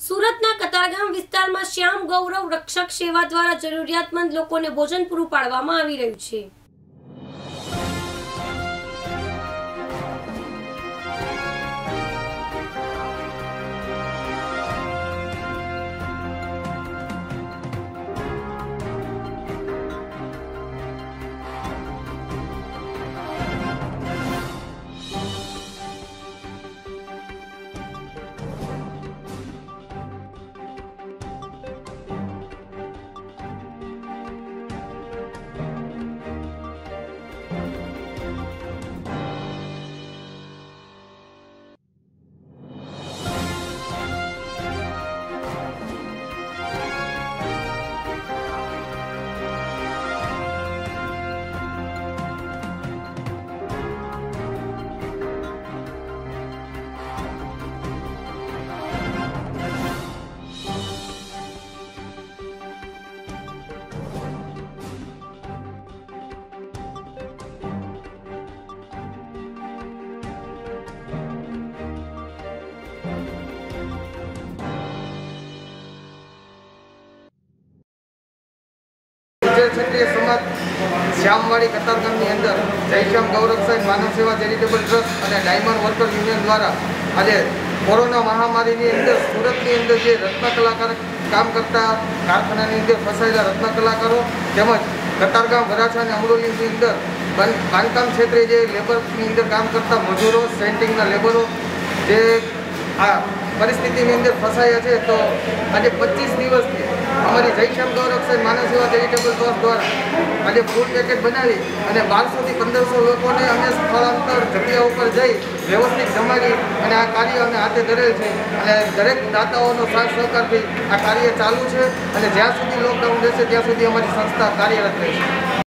સુરતના કતારગામ વિસ્તારમાં શ્યામ ગૌરવ રક્ષક સેવા દ્વારા જરૂરિયાતમંદ લોકોને ભોજન પૂરું પાડવામાં આવી રહ્યું છે. ગુજરાત ક્ષત્રિય સમાજ શ્યામવાડી કતારગામની અંદર જયશ્યામ ગૌરવ સાહેબ માનવ સેવા ચેરિટેબલ ટ્રસ્ટ અને ડાયમંડ વર્કર યુનિયન દ્વારા આજે કોરોના મહામારીની અંદર સુરતની અંદર જે રત્ન કલાકાર કામ કરતા કારખાનાની અંદર ફસાયેલા રત્ન કલાકારો તેમજ કતારગામ વરાછા અને અમરોલીની અંદર બાંધ- બાંધકામ ક્ષેત્રે જે લેબરની અંદર કામ કરતા મજૂરો સેન્ટિંગના લેબરો જે આ પરિસ્થિતિની અંદર ફસાયા છે, તો આજે પચીસ દિવસથી અમારી જયશ્યામ ગૌરવ સાહેબ માનવ સેવા ચેરિટેબલ ટ્રસ્ટ દ્વારા આજે ફૂડ પેકેટ બનાવી અને બારસોથી પંદરસો લોકોને અમે સ્થળાંતર, જગ્યા ઉપર જઈ વ્યવસ્થિત જમાડી અને આ કાર્ય અમે હાથે ધરેલ છે. અને દરેક દાતાઓનો સાથ સહકારથી આ કાર્ય ચાલુ છે અને જ્યાં સુધી લોકડાઉન રહેશે ત્યાં સુધી અમારી સંસ્થા કાર્યરત રહેશે.